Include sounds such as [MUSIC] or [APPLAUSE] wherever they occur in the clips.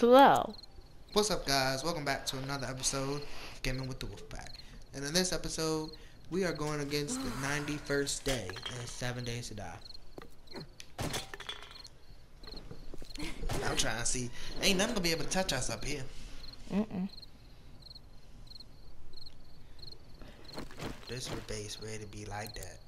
slow. What's up, guys? Welcome back to another episode of Gaming with the Wolfpack. And in this episode, we are going against the 91st day and seven days to die. I'm trying to see. Ain't nothing gonna be able to touch us up here. Mm-mm. This base ready to be like that.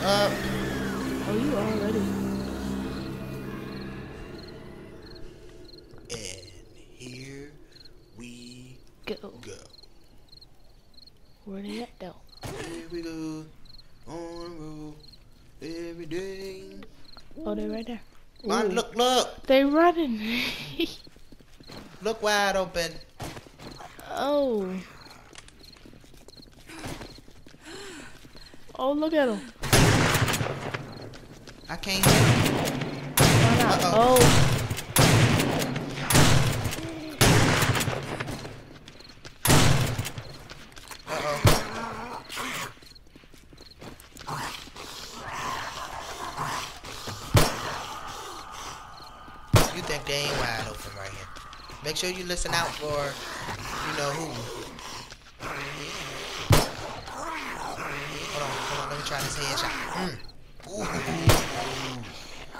Up. Oh, you already. And here we Go. go. Where they at though? Here we go. On the road. Every day. Oh, they right there. Man, Ooh. look, look. They running. [LAUGHS] Look wide open. oh. Oh, look at them. I can't hit him. Why not? Uh-oh. Oh. Uh-oh. You think they ain't wide open right here. Make sure you listen out for, you know who. Hold on, hold try. Mm.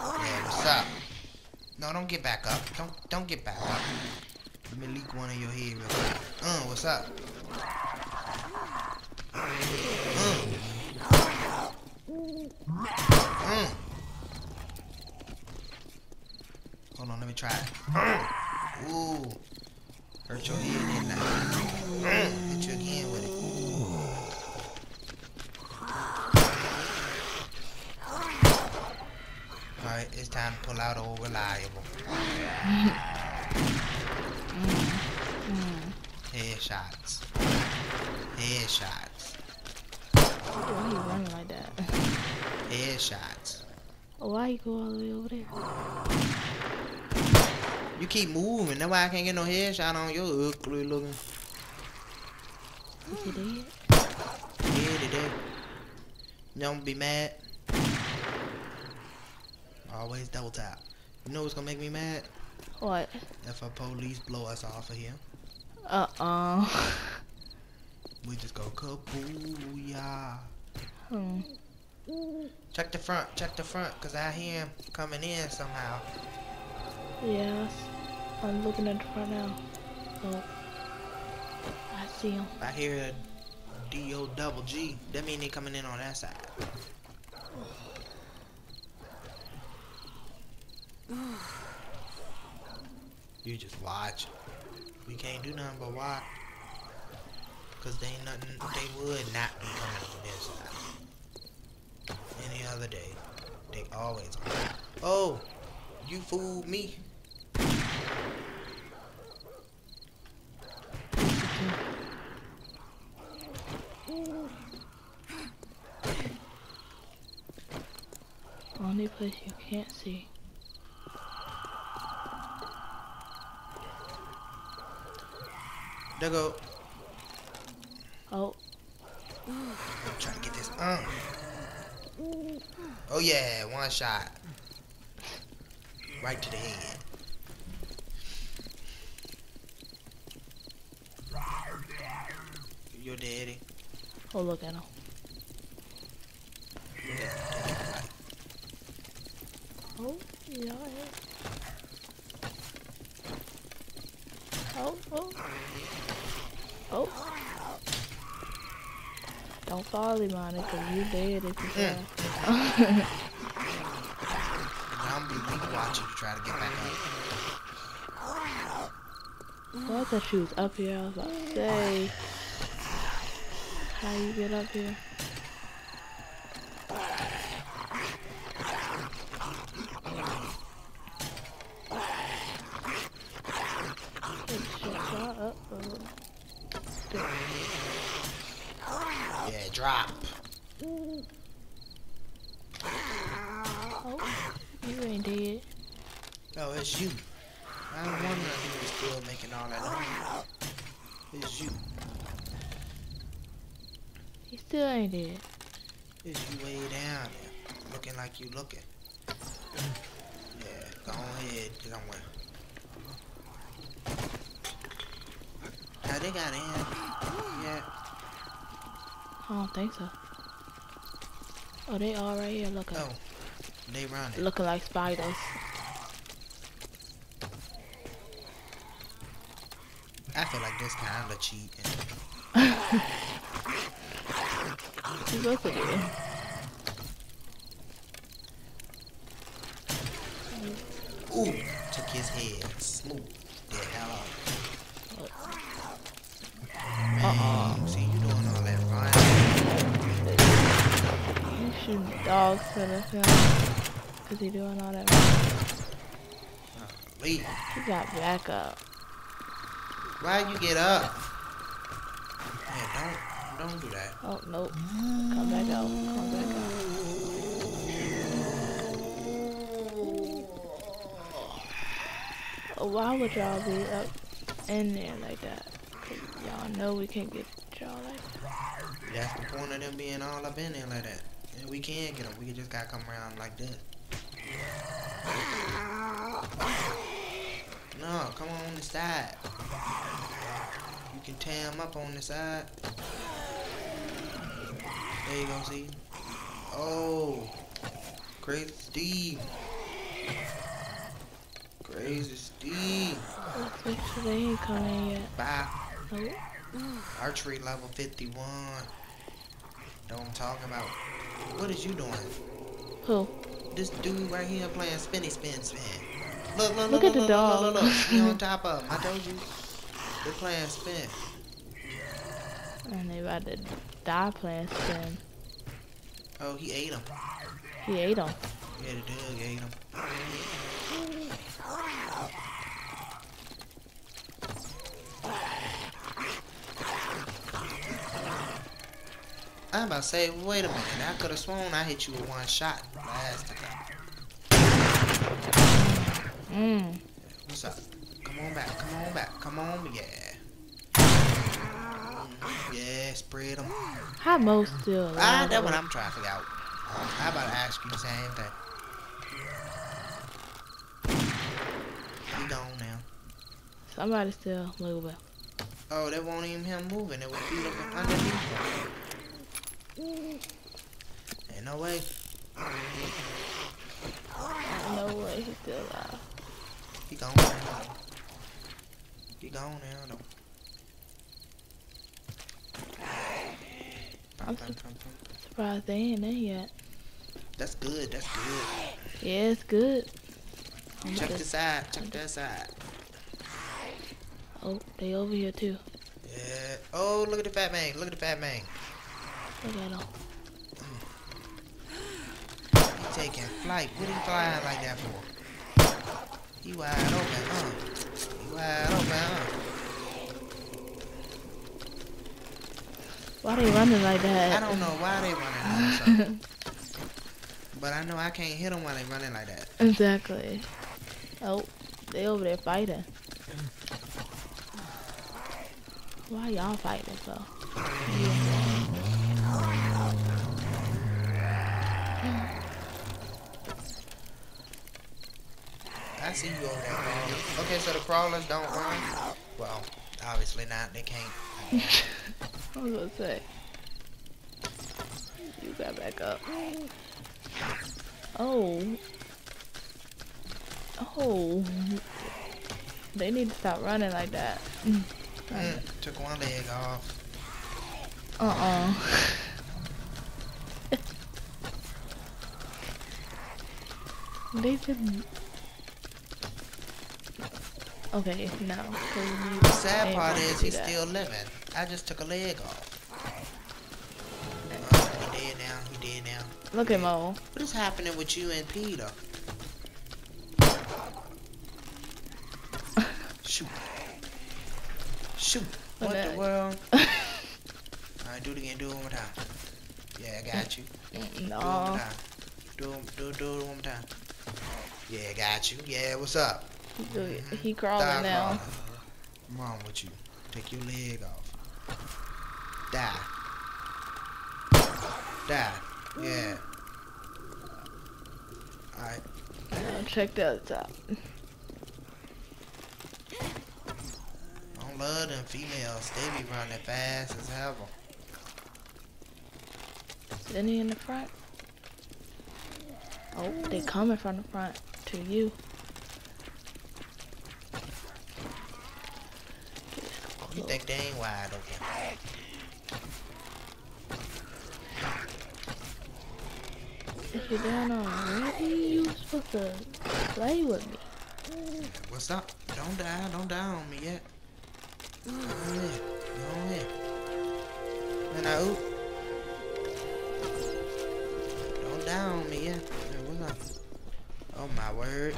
Yeah, what's up? No, don't get back up. Don't don't get back up. Let me leak one of your head real quick. Uh, what's up? Mm. Mm. Hold on, let me try. Mm. Ooh. Hurt your head, didn't? Mm. Hit you again with it. It's time to pull out old reliable. Headshots. Headshots. Why are you running like that? Headshots. Why you go all the way over there? You keep moving. That's why I can't get no headshot on your ugly looking. Is he dead? Yeah. Don't be mad. Always double tap. You know what's gonna make me mad? What? If a police blow us off of here. Uh-uh. [LAUGHS] We just go kabooyah. Hmm. Check the front, check the front, cause I hear him coming in somehow. Yes. I'm looking at the front now. Oh. I see him. I hear a D-O double G. That mean they coming in on that side. You just watch. We can't do nothing but watch. Cause they ain't nothing, they would not be coming on this side. Any other day. They always come. Oh, you fooled me. Only place you can't see. There go. Oh. I'm trying to get this. Uh. Oh yeah, one shot. Right to the head. Your daddy. Oh, look at him. Oh, yeah. Oh, oh. Oh. Don't fall him on it, cause you dead if you fall. I'm be weak watching you try to get back up. Well, I thought she was up here. I was about to say, how you get up here? drop. Oh, you ain't dead. No, it's you. I am wondering who is still making all that noise. It's you. He still ain't dead. It's you way down there, looking like you looking. yeah, go ahead, get on Now they got in. Yeah. I don't think so. Oh, they all right here looking. Oh, they running. Looking like spiders. I feel like this kind of cheating. [LAUGHS] You supposed to do. Ooh, took his head. Smooth. The hell out. Uh-uh. See, you doing all that right. You shoot dogs for the film. Cause he doing all that. Leave. He got back up. Why you get up? Yeah, don't, don't do that. Oh, nope. Come back out. Come back out. Oh, Why would y'all be up in there like that? Y'all know we can't get y'all like that. That's the point of them being all up in there like that. We can get them. We just gotta come around like this. No, come on the side. You can tear them up on the side. There you go, see? Oh, crazy Steve. Crazy Steve. Let's they ain't coming yet. Bye. Nope. Archery level 51. Know what I'm talking about. What is you doing? Who? This dude right here playing spinny spin spin. Look, look, Look look, at the look, dog. Look, look, look. He on [LAUGHS] top of him. I told you. They're playing spin. And they about to die playing spin. Oh, he ate him. He ate them. Yeah, the dog ate him. I'm about to say, wait a minute. I could have sworn I hit you with one shot last time. Mmm. What's up? Come on back. Come on back. Come on. Yeah. Yeah, spread them. How most still Ah, that's what I'm trying to figure out. I about to ask you the same thing. He gone now. Somebody still moving. Oh, that won't even him moving. It was feet up underneath him. Ain't no way. No way he's still alive. He gone now. He gone now, though. I'm pum. Surprised they ain't in yet. That's good. That's good. Yeah, it's good. I'm Check just- the side. Check that side. Oh, they over here too. Yeah. Oh, look at the fat man. Look at the fat man. At. He taking flight. What he flying like that for? He wide open, huh? He wide open, huh? Why they running like that? I don't know why they running also. [LAUGHS] but I know I can't hit them while they running like that. exactly. Oh, they over there fighting. Mm. Why y'all fighting though? See you over there crawling. Okay, so the crawlers don't run? Well, obviously not. They can't. [LAUGHS] I was gonna say. You got back up. Oh. Oh. They need to stop running like that. Mm, [LAUGHS] took one leg off. Uh-uh. [LAUGHS] they didn't. Okay, no. The sad part is he's that. still living. I just took a leg off. Oh, he dead now. He dead now. Look at Mo. What is happening with you and Peter? [LAUGHS] Shoot. Shoot. What What the world? [LAUGHS] Alright, do it again. Do it one more time. Yeah, I got you. Do it one more no. time. Do, do, do it one more time. Yeah, I got you. Yeah, what's up? He, he crawling Die now. What's wrong with you? Take your leg off. Die. Die. Yeah. Alright. Now check the other top. I don't love them females. They be running fast as hell. Is any in the front? Oh, they coming from the front to you. You think they ain't wide open? If you're down already, you was supposed to play with me. What's up? Don't die. Don't die on me yet. Go ahead. Go ahead. And I oop. Don't die on me yet. What's up? Oh my word.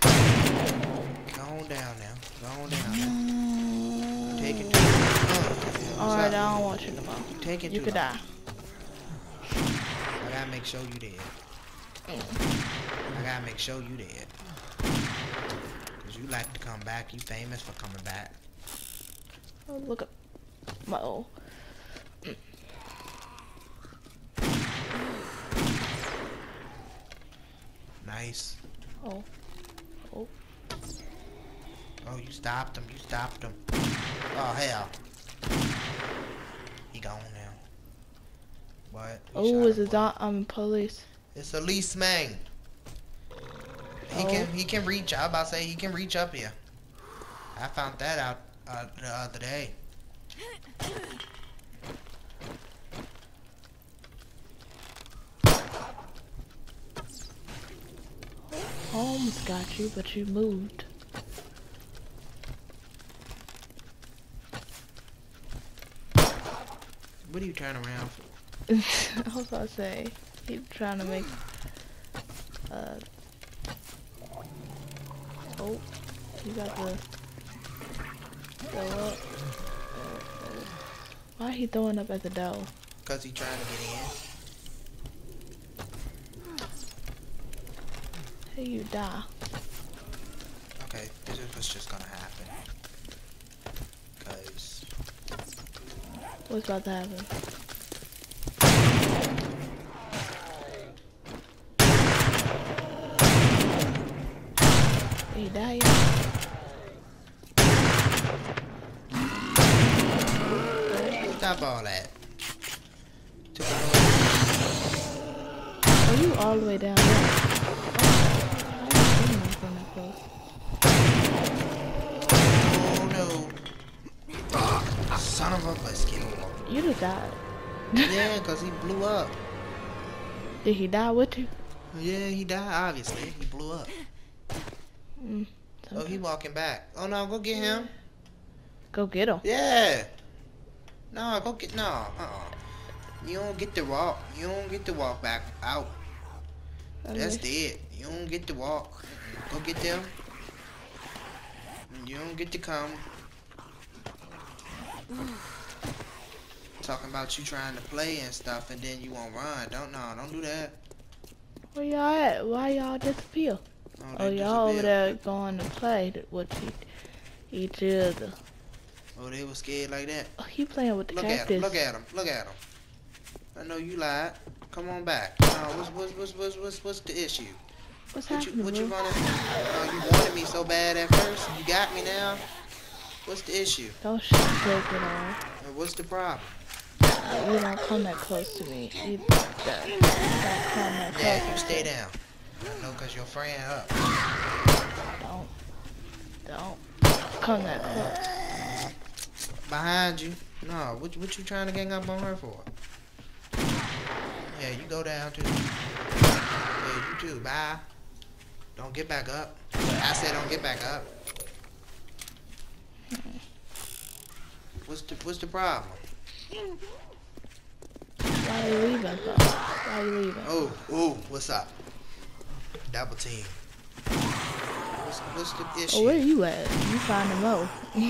Go on down now. Go on down now. Take it to oh, Alright, I don't want you no more. Take it You could long. die. I gotta make sure you dead. Mm. I gotta make sure you dead. Cause you like to come back. You famous for coming back. Oh, look at my old. Nice. Oh. Oh. Oh, you stopped him. You stopped him. Oh, hell. He gone now. What? Oh, it's a dot. I'm police. It's a least man. He Oh. can he can reach. Up. I was about to say he can reach up here. I found that out uh, the other day. Holmes got you, but you moved. What are you turning around for? [LAUGHS] I was about to say, he trying to make. Uh. Oh, you got the. Go up. Why he throwing up at the door? Cause he trying to get in. Hey, you die. Okay, this is what's just gonna happen. Cause What's about to happen? He died. stop all that. Took a Oh, you all the way down there. Oh, I didn't that close. Oh no. Son of a biscuit. You just died. Yeah, cause he blew up. [LAUGHS] Did he die with you? Yeah, he died, obviously. He blew up. Mm, Oh, he walking back. Oh no, go get him. Go get him. Yeah. No, go get no. Uh-uh. You don't get to walk. You don't get to walk back out. That's it. You don't get to walk. Go get them. You don't get to come. [SIGHS] Talking about you trying to play and stuff, and then you won't run. Don't no, don't do that. Where y'all at? Why y'all disappear? Oh, no, Oh, y'all over there going to play th- with each other. Oh, they was scared like that. Oh, he playing with the Look at cactus. him. Look at him. Look at him. I know you lied. Come on back. No, what's what's what's what's what's, what's the issue? What's What you happening, what you running? Oh, you wanted me so bad at first. You got me now. What's the issue? Don't shake it off. What's the problem? You don't come that close to me. You don't come that close. Yeah, you stay down. No, cause your friend up. Don't. Don't come that close. Behind you. No, what what you trying to gang up on her for? Yeah, you go down too. Yeah, you too. Bye. Don't get back up. I said don't get back up. What's the what's the problem? Why you leaving, though? Why you leaving? Oh, oh, what's up? Double team. What's, what's the oh, issue? Oh, where are you at? You find the Mo. [LAUGHS]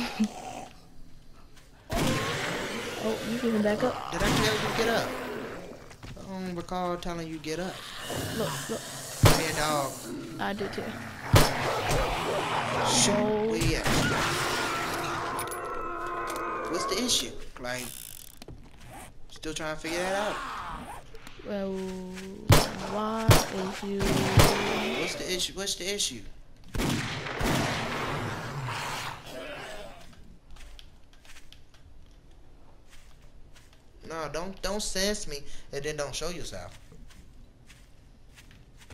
oh, you getting back up? Did I tell you get up? I don't recall telling you get up. Look, look. a dog. I do too. Shoot, Oh. where at? What's the issue? Like, still trying to figure that out. Well, why is you? What's the issue? What's the issue? No, don't don't sense me and then don't show yourself.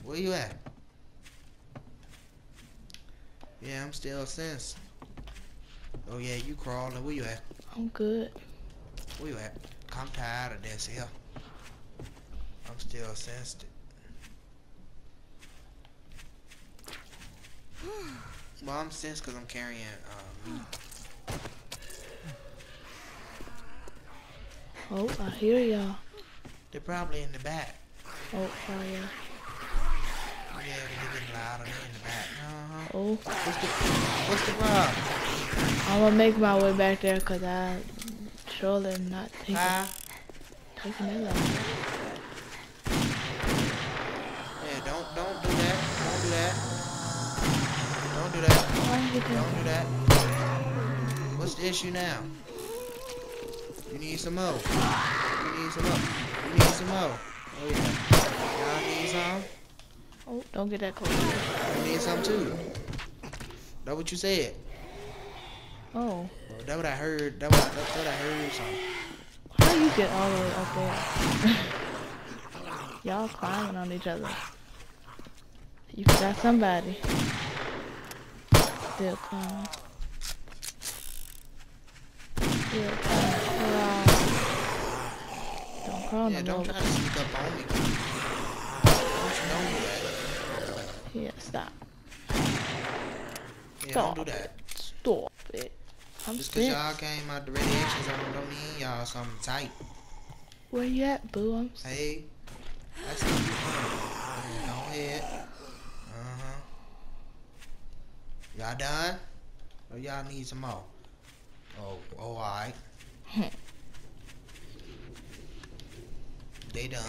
Where you at? Yeah, I'm still sensed. Oh yeah, you crawling. Where you at? I'm good. Where you at? I'm tired of this here. I'm still sensed. Well, I'm sensed because I'm carrying uh, meat. Oh, I hear y'all. They're probably in the back. Oh, sorry. yeah. Yeah, they're getting louder. In the back. Uh-huh. Oh, What's the What's the problem? I'm gonna make my way back there because I surely am not taking, Huh? taking it long. Yeah, don't don't do that. Don't do that. Don't do that. Don't do that. What's the issue now? You need some more. You need some more. You need some more. Oh yeah. Y'all need some? Oh, don't get that close. I need some too. That what you said. Oh, Well, that what I heard. That what, that's what I heard. Something. how you get all the way up there? [LAUGHS] y'all climbing on each other. You got somebody. Still climbing. Still climbing. Don't crawl Yeah, no don't more. try to sneak up on me. Don't you do that. Yeah, stop. Yeah, Stop don't do that. it. Stop it. I'm Just cause y'all came out the radiation zone don't mean y'all something tight. Where you at, boo? I'm Hey, that's not yeah, Go ahead. Uh huh. Y'all done? Or y'all need some more? Oh, oh, alright. they done.